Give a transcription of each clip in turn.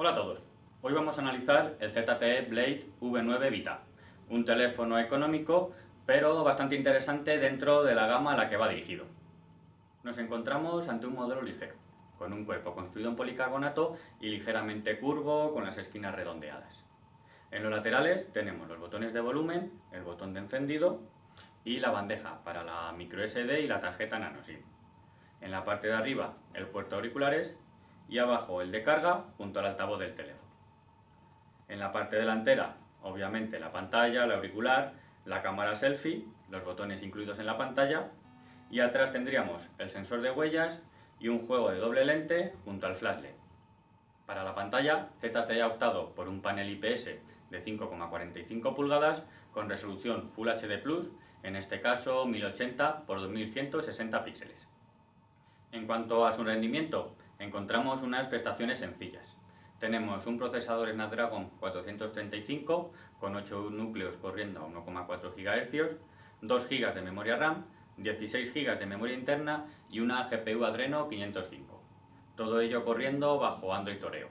Hola a todos, hoy vamos a analizar el ZTE Blade V9 Vita, un teléfono económico pero bastante interesante dentro de la gama a la que va dirigido. Nos encontramos ante un modelo ligero, con un cuerpo construido en policarbonato y ligeramente curvo con las esquinas redondeadas. En los laterales tenemos los botones de volumen, el botón de encendido y la bandeja para la micro SD y la tarjeta nano SIM. En la parte de arriba el puerto auriculares y abajo el de carga junto al altavoz del teléfono. En la parte delantera, obviamente la pantalla, el auricular, la cámara selfie, los botones incluidos en la pantalla y atrás tendríamos el sensor de huellas y un juego de doble lente junto al flash. Para la pantalla, ZTE ha optado por un panel IPS de 5,45 pulgadas con resolución Full HD+, en este caso 1080 x 2160 píxeles. En cuanto a su rendimiento, encontramos unas prestaciones sencillas. Tenemos un procesador Snapdragon 435 con 8 núcleos corriendo a 1,4 GHz, 2 GB de memoria RAM, 16 GB de memoria interna y una GPU Adreno 505. Todo ello corriendo bajo Android Oreo.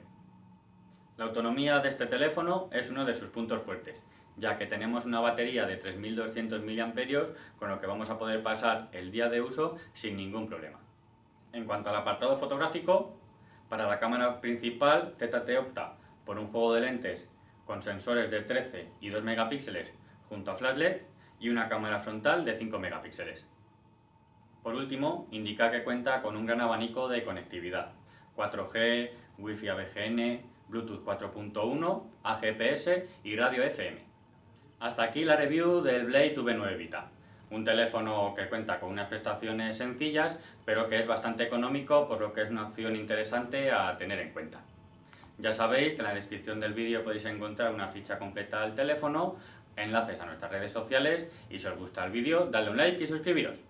La autonomía de este teléfono es uno de sus puntos fuertes, ya que tenemos una batería de 3200 mAh con lo que vamos a poder pasar el día de uso sin ningún problema. En cuanto al apartado fotográfico, para la cámara principal ZT opta por un juego de lentes con sensores de 13 y 2 megapíxeles junto a flash LED y una cámara frontal de 5 megapíxeles. Por último, indicar que cuenta con un gran abanico de conectividad, 4G, Wi-Fi ABGN, Bluetooth 4.1, AGPS y radio FM. Hasta aquí la review del Blade V9 Vita un teléfono que cuenta con unas prestaciones sencillas, pero que es bastante económico, por lo que es una opción interesante a tener en cuenta. Ya sabéis que en la descripción del vídeo podéis encontrar una ficha completa del teléfono, enlaces a nuestras redes sociales y si os gusta el vídeo, dadle un like y suscribiros.